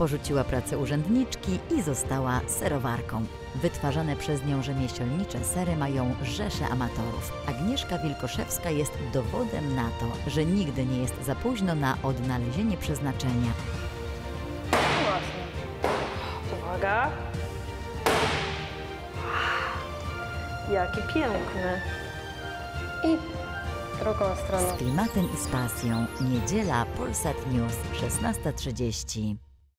Porzuciła pracę urzędniczki i została serowarką. Wytwarzane przez nią rzemieślnicze sery mają rzesze amatorów. Agnieszka Wilkoszewska jest dowodem na to, że nigdy nie jest za późno na odnalezienie przeznaczenia. Właśnie. Uwaga. Jaki piękny. I drugą Z klimatem i z pasją. Niedziela Polsat News 16.30.